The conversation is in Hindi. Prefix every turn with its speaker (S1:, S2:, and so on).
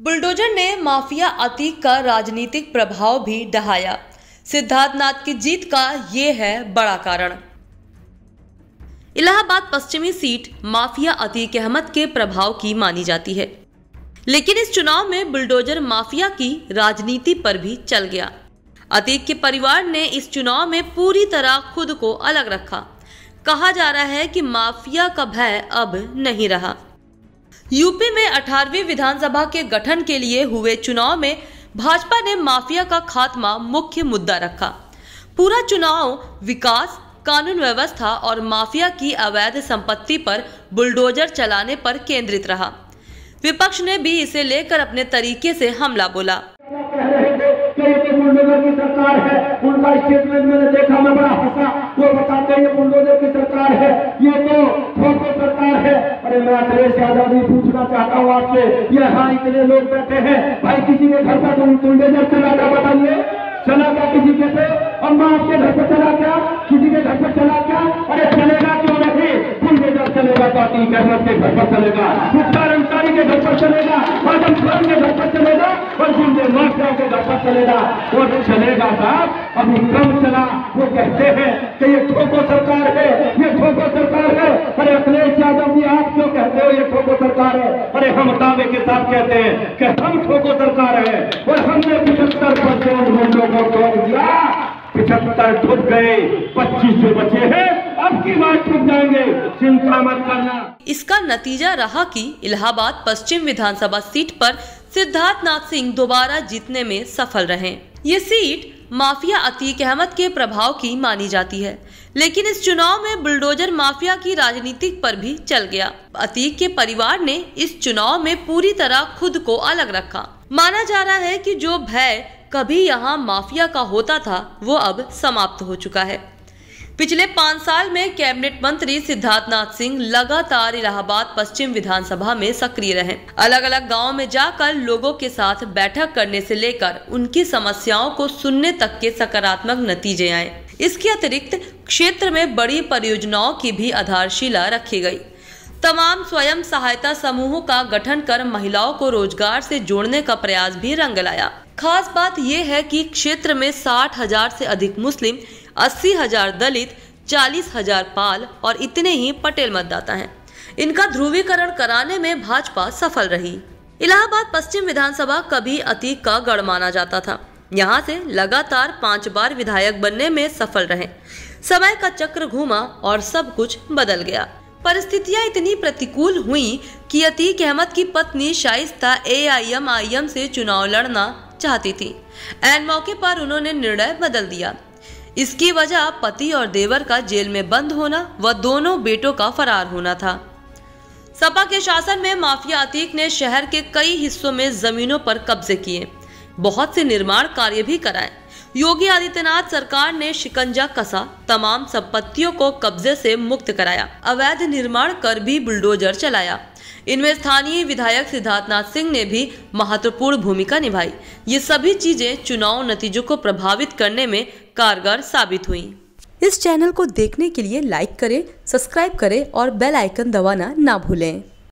S1: बुलडोजर ने माफिया अतीक का राजनीतिक प्रभाव भी डहाया सिद्धार्थनाथ की जीत का ये है बड़ा कारण। इलाहाबाद पश्चिमी सीट माफिया अतीक अहमद के प्रभाव की मानी जाती है। लेकिन इस चुनाव में बुलडोजर माफिया की राजनीति पर भी चल गया। अतीक के परिवार ने इस चुनाव में पूरी तरह खुद को अलग रखा। कहा जा रहा है कि माफिया का भय अब नहीं रहा। यूपी में 18वीं विधानसभा के गठन के लिए हुए चुनाव में भाजपा ने माफिया का खात्मा मुख्य मुद्दा रखा। पूरा चुनाव विकास, कानून व्यवस्था और माफिया की अवैध संपत्ति पर बुलडोजर चलाने पर केंद्रित रहा। विपक्ष ने भी इसे लेकर अपने तरीके से हमला बोला।
S2: कि सरकार है उनका स्टेटमेंट मैंने देखा, मैं बड़ा हंसा। वो बताते हैं बुलडोजर की सरकार है। ये तो सरकार अरे मैं अखिलेश यादव जी पूछना चाहता हूँ आपसे यहाँ इतने लोग बैठे हैं। भाई, किसी के घर पर बुलडोजर चला था बताइए। चला क्या किसी के पे? अम्मा आपके घर पर चला क्या किसी के घर पर चला क्या अरे, चलेगा क्यों नहीं? बुलडोजर चलेगा, पार्टी अहमद के घर पर चलेगा। मुख्तार अंसारी के घर पर चलेगा आज़म खान के घर पर चलेगा, और गुंडे माफिया के घर पर चलेगा। वो तो चलेगा साहब, अभी कम चला। वो कहते हैं कि ये ठोको सरकार है, ये ठोको सरकार है। सरकार है। अरे हम दावे के साथ कहते हैं कि हम ठोको सरकार है। और हमने पिछहत्तर परसेंट गुंडों को दिया। पिछहत्तर ठुक गए, पच्चीस जो बचे हैं, अब की बात ठुक जाएँगे। चिंता मत करना।
S1: इसका नतीजा रहा कि इलाहाबाद पश्चिम विधानसभा सीट पर सिद्धार्थनाथ सिंह दोबारा जीतने में सफल रहे। ये सीट माफिया अतीक अहमद के प्रभाव की मानी जाती है। लेकिन इस चुनाव में बुलडोजर माफिया की राजनीति पर भी चल गया। अतीक के परिवार ने इस चुनाव में पूरी तरह खुद को अलग रखा। माना जा रहा है कि जो भय कभी यहाँ माफिया का होता था, वो अब समाप्त हो चुका है। पिछले पाँच साल में कैबिनेट मंत्री सिद्धार्थनाथ सिंह लगातार इलाहाबाद पश्चिम विधानसभा में सक्रिय रहे। अलग अलग गाँव में जाकर लोगों के साथ बैठक करने से लेकर उनकी समस्याओं को सुनने तक के सकारात्मक नतीजे आए। इसके अतिरिक्त क्षेत्र में बड़ी परियोजनाओं की भी आधारशिला रखी गई। तमाम स्वयं सहायता समूहों का गठन कर महिलाओं को रोज़गार से जोड़ने का प्रयास भी रंग लाया खास बात यह है कि क्षेत्र में साठ हज़ार से अधिक मुस्लिम अस्सी हज़ार दलित, चालीस हज़ार पाल और इतने ही पटेल मतदाता हैं। इनका ध्रुवीकरण कराने में भाजपा सफल रही। इलाहाबाद पश्चिम विधानसभा कभी अतीक का गढ़ माना जाता था। यहाँ से लगातार पाँच बार विधायक बनने में सफल रहे। समय का चक्र घूमा और सब कुछ बदल गया। परिस्थितियाँ इतनी प्रतिकूल हुई कि अतीक अहमद की पत्नी शाइस्ता एआईएमआईएम से चुनाव लड़ना चाहती थी। एन मौके पर उन्होंने निर्णय बदल दिया। इसकी वजह पति और देवर का जेल में बंद होना व दोनों बेटों का फरार होना था। सपा के शासन में माफिया अतीक ने शहर के कई हिस्सों में जमीनों पर कब्जे किए। बहुत से निर्माण कार्य भी कराए। योगी आदित्यनाथ सरकार ने शिकंजा कसा, तमाम संपत्तियों को कब्जे से मुक्त कराया। अवैध निर्माण कर भी बुलडोजर चलाया। इनमें स्थानीय विधायक सिद्धार्थनाथ सिंह ने भी महत्वपूर्ण भूमिका निभाई। ये सभी चीज़ें चुनाव नतीजों को प्रभावित करने में कारगर साबित हुई। इस चैनल को देखने के लिए लाइक करें, सब्सक्राइब करें और बेल आइकन दबाना ना भूलें।